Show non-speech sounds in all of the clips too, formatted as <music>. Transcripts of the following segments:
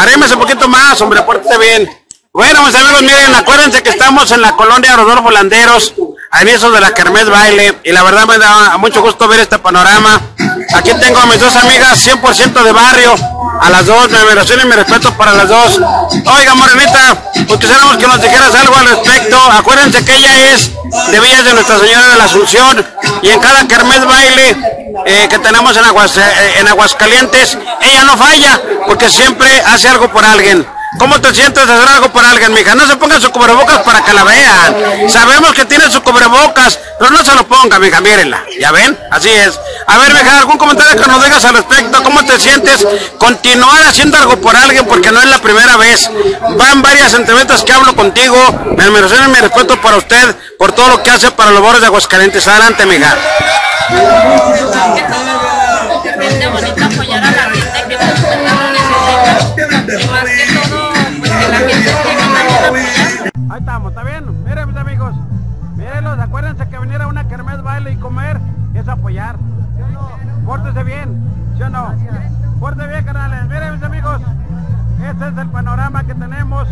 Arrímese un poquito más, hombre, pórtate bien. Bueno, mis amigos, miren, acuérdense que estamos en la colonia Rodolfo Landeros, a inicio de la Kermés Baile, y la verdad me da mucho gusto ver este panorama. Aquí tengo a mis dos amigas 100% de barrio, a las dos, mi admiración y mi respeto para las dos. Oiga, Morenita, pues quisiéramos que nos dijeras algo al respecto. Acuérdense que ella es de Villas de Nuestra Señora de la Asunción, y en cada Kermés Baile eh, que tenemos en, Aguas, eh, en Aguascalientes, ella no falla, porque siempre hace algo por alguien. ¿Cómo te sientes de hacer algo por alguien, mija? No se ponga su cubrebocas para que la vean. Sabemos que tiene su cubrebocas, pero no se lo ponga, mija, mírenla. ¿Ya ven? Así es. A ver, mija, algún comentario que nos digas al respecto. ¿Cómo te sientes continuar haciendo algo por alguien? Porque no es la primera vez. Van varias entrevistas que hablo contigo. Admiración y mi respeto para usted por todo lo que hace para los bordes de Aguascalientes. Adelante, mija. Pórtese bien, ¿sí o no? Bien, canales. Miren mis amigos, este es el panorama que tenemos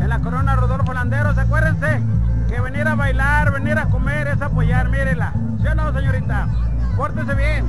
en la corona Rodolfo Landeros. Acuérdense que venir a bailar, venir a comer es apoyar, mírenla. ¿Sí o no, señorita? Pórtese bien,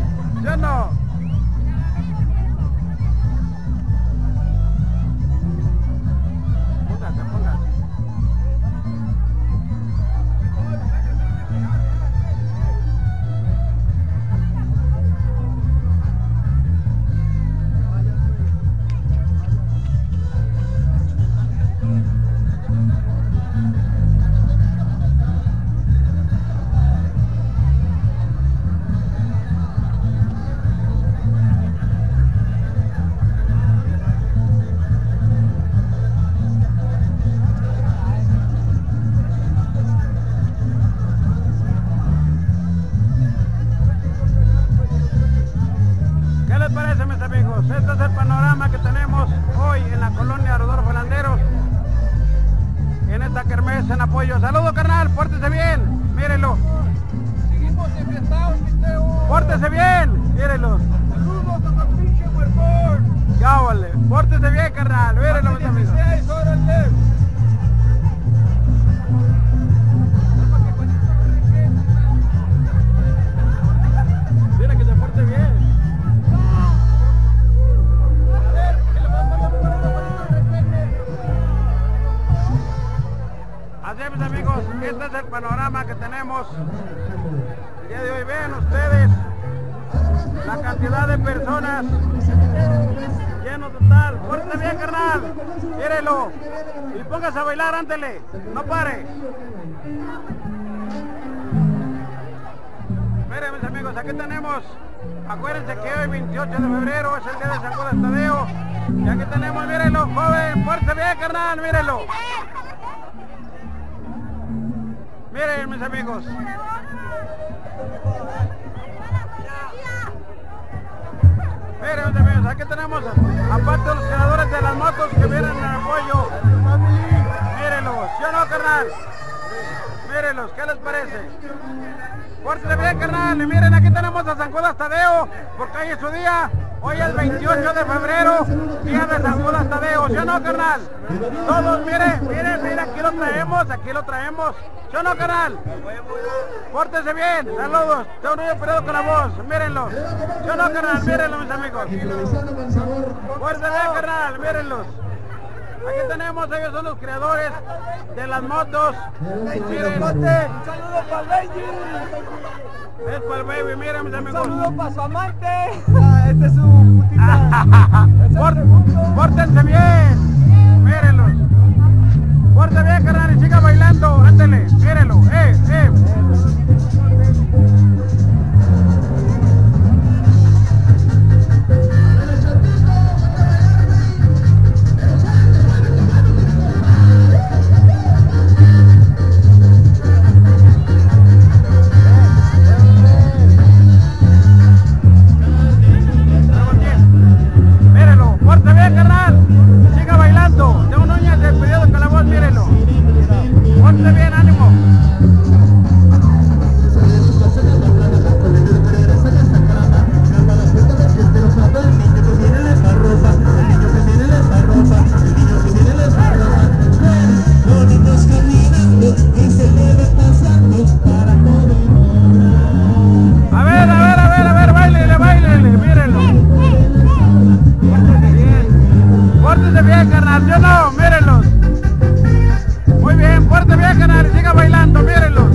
amigos? Este es el panorama que tenemos hoy en la colonia Rodolfo Landeros. En esta kermés en apoyo. Saludos, carnal. Pórtese bien. Mírenlo. Seguimos enfiestados, Mateo. Pórtese bien. Mírenlo. Saludos a la pinche huercón. Ya, vale. Pórtese bien, carnal. Mírenlo, mis amigos. El panorama que tenemos el día de hoy. Vean ustedes la cantidad de personas lleno total. Pórtese bien, carnal. Mírelo. Y póngase a bailar, ándele. No pare. Miren, mis amigos, aquí tenemos. Acuérdense que hoy, 28 de febrero, es el día de San Judas Tadeo. Y aquí tenemos, mírenlo, joven. Pórtese bien, carnal, mírenlo. Miren, mis amigos. Miren, mis amigos, aquí tenemos aparte de los creadores de las motos que vienen en apoyo. Mírenlos, ¿sí o no, carnal? Mírenlos, ¿qué les parece? Pórtense bien, carnal. Y miren, aquí tenemos a San Judas Tadeo, porque hoy es su día. Hoy es 28 de febrero, día de San Judas Tadeo. ¿Sí o no, carnal? Todos, miren, miren, miren, aquí lo traemos, aquí lo traemos. ¿Sí o no, carnal? Pórtense bien, saludos. Tengo un niño perdido con la voz, mírenlos. ¿Sí o no, carnal? Mírenlos, mis amigos. Pórtense bien, carnal, mírenlos. Aquí tenemos, ellos son los creadores de las motos. Miren, Un saludo para el baby. es para el baby, miren, mis Un amigos. saludo para su amante. Este es su putita. <laughs> Pór- Pórtense bien. Mírenlos. Pórtese bien, carnal, yo no, mírenlos. Muy bien, pórtese bien, carnal, siga bailando, mírenlos.